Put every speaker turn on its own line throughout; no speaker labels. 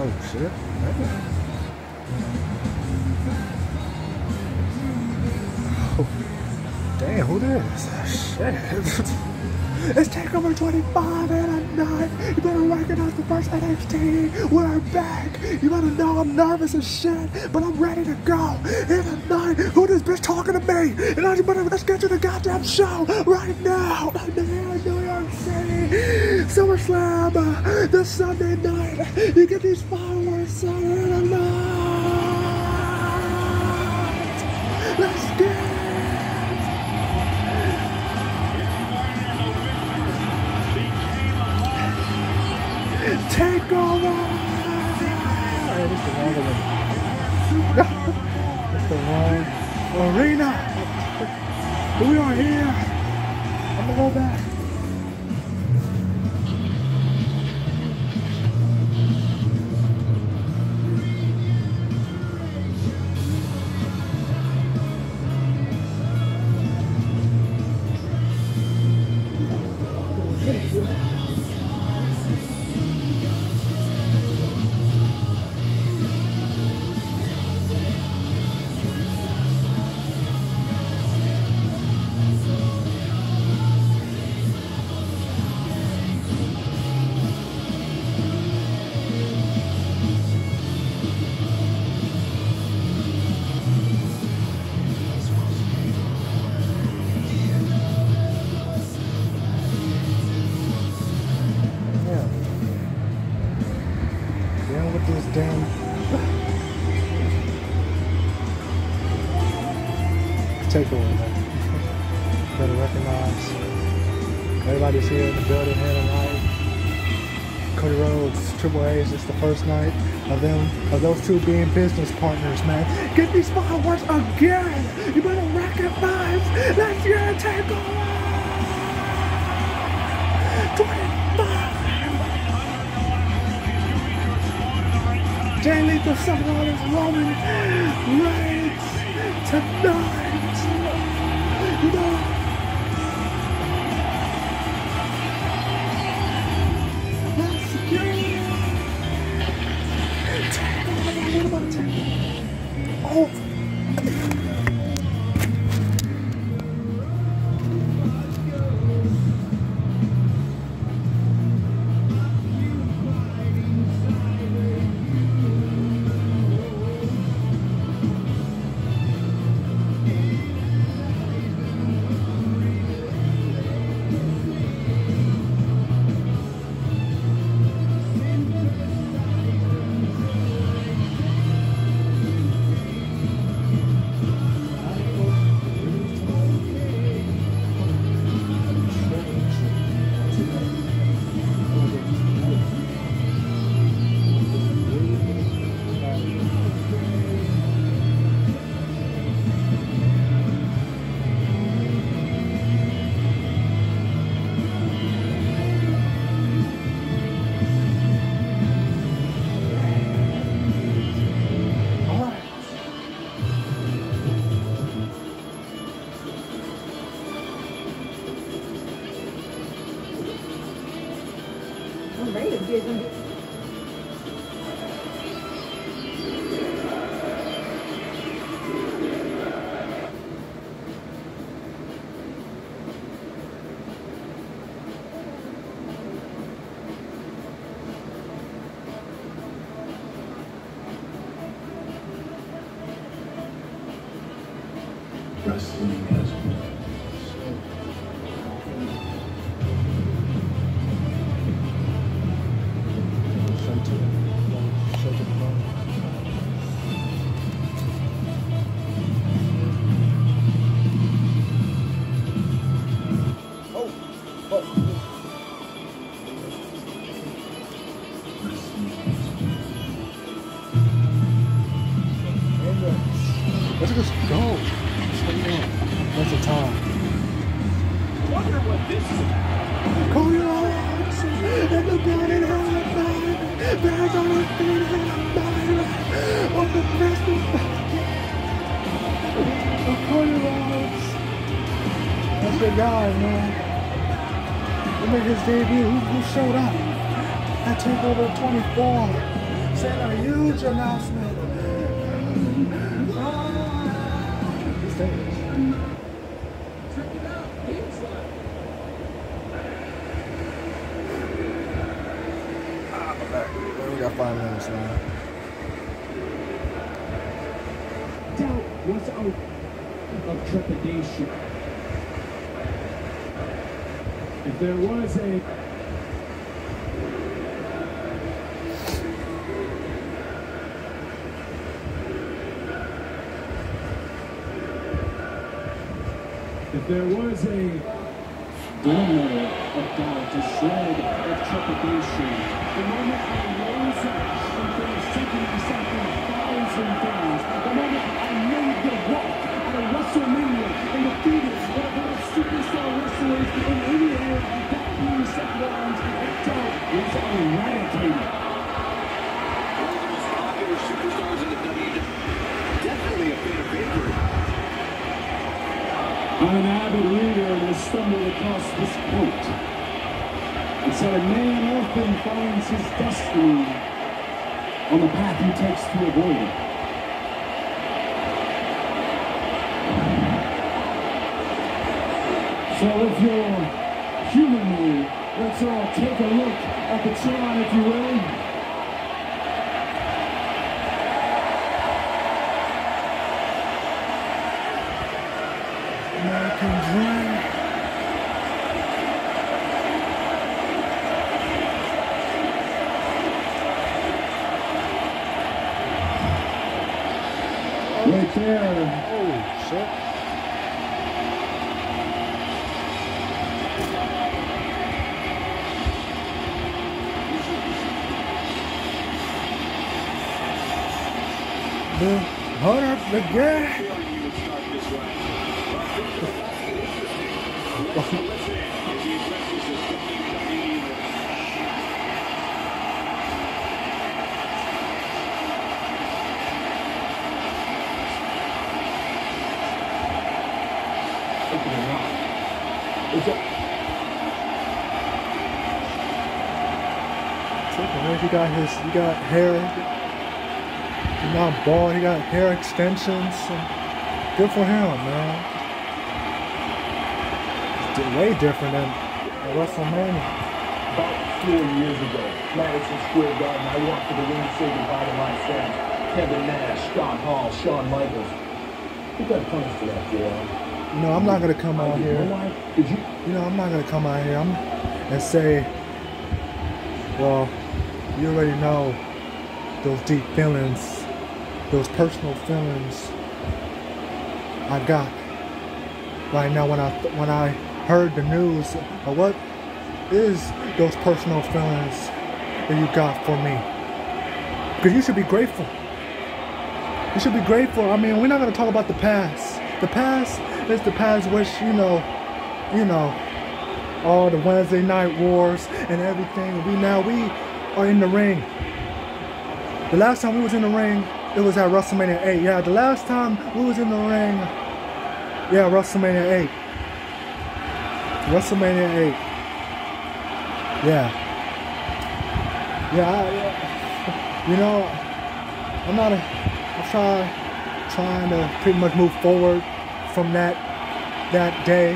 Oh shit. Oh, damn, who this? Shit. It's TakeOver 25 and I'm not. You better recognize the first NXT. We're back. You better know I'm nervous as shit, but I'm ready to go. In a night. Who this bitch talking to me? And I better let's get to the goddamn show right now. In New York City. SummerSlam. Uh, this Sunday night. You get these in a night. Let's get Take over! That's the wrong arena. We are here. I'm gonna go back. With this damn. Takeover, man. Better recognize. Everybody's here in the building here tonight. Cody Rhodes, Triple H, it's the first night of them, of those two being business partners, man. Get these fireworks again! You better recognize! Let's get a takeover! 25! Jay Lethal his Roman Reigns tonight.
Wonder what this is about.
In the the the the of Rhodes. That's the guy, man. He made his debut. Who, showed up? At TakeOver 24. Saying a huge announcement. Ah, my back. Well, We got five minutes now.
Doubt was out of trepidation. If there was a If there was a glimmer of doubt, a shred of trepidation, I'm an avid reader and I stumbled across this quote. It said, A man often finds his destiny on the path he takes to avoid it. So if you're humanly, let's all take a look at the Tron, if you will.
American Dream.
Right there,
Oh, shit. The Hunter, the guy.
Feeling you would start this way. But this is interesting. As up, addresses his WWE
Triple man, he got his, he got hair. He's not bald. He got hair extensions. Good for him, man. It's way different than at WrestleMania.
About four years ago, Madison Square Garden, I walked to the ring to say goodbye to my friends. Kevin Nash, Scott Hall, Shawn Michaels. You got punished for that, JR.
You know, I'm not gonna come out. Here.
why? Did you?
You know, I'm not gonna come out here I'm, and say, well, you already know those deep feelings, those personal feelings I got right now when I when I heard the news what is those personal feelings that you got for me. Because you should be grateful. You should be grateful. I mean, we're not gonna talk about the past. The past is the past, which you know you know, all the Wednesday night wars and everything. We now we are in the ring. The last time we was in the ring, it was at WrestleMania 8. Yeah, the last time we was in the ring, yeah, WrestleMania 8. WrestleMania 8. Yeah. Yeah, I, you know, I'm not a, I'm trying, trying to pretty much move forward from that, that day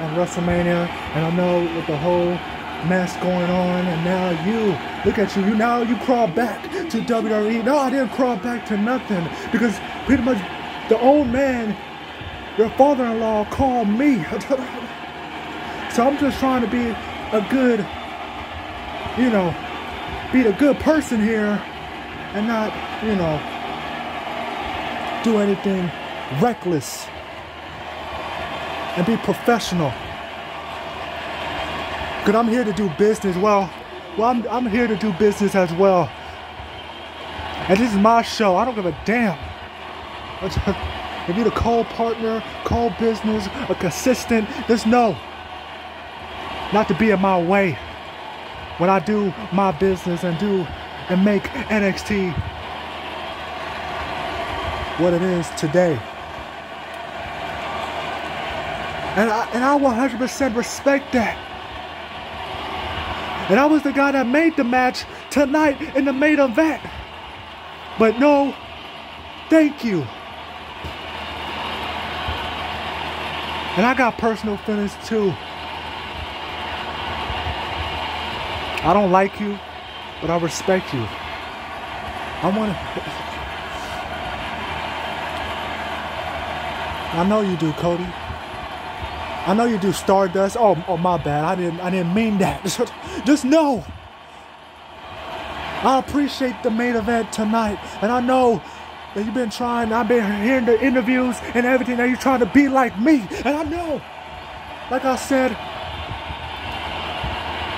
on WrestleMania, and I know with the whole mess going on, and now you look at you, you now you crawl back to WWE. No, I didn't crawl back to nothing because pretty much the old man, your father-in-law, called me. so I'm just trying to be a good, you know, be a good person here, and not, you know, do anything reckless and be professional. Cause I'm here to do business. Well, well, I'm, I'm here to do business as well. And this is my show. I don't give a damn. If you're the co-partner, co-business, a consistent, just know not to be in my way when I do my business and do and make NXT what it is today. And I, and I 100% respect that. And I was the guy that made the match tonight in the main event. But no, thank you. And I got personal feelings too. I don't like you, but I respect you. I want to. I know you do, Cody. I know you do Stardust. Oh, oh my bad. I didn't. I didn't mean that. Just know. I appreciate the main event tonight, and I know that you've been trying. I've been hearing the interviews and everything that you're trying to be like me, and I know. Like I said,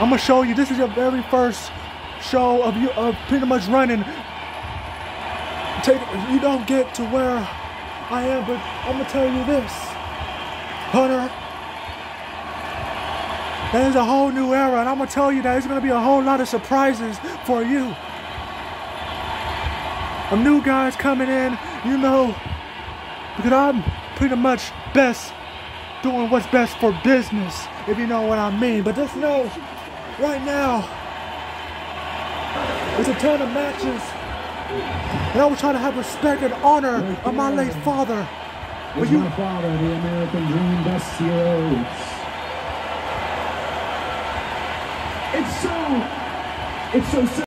I'm gonna show you. This is your very first show of you of pretty much running. Take you don't get to where I am, but I'm gonna tell you this, Hunter. There's a whole new era, and I'm gonna tell you that there's gonna be a whole lot of surprises for you. A new guys coming in, you know, because I'm pretty much best doing what's best for business, if you know what I mean. But just know, right now, there's a ton of matches, and I was trying to have respect and honor of my late father. But you,
my father, the American Dream, Best Rhodes. It's so, it's so.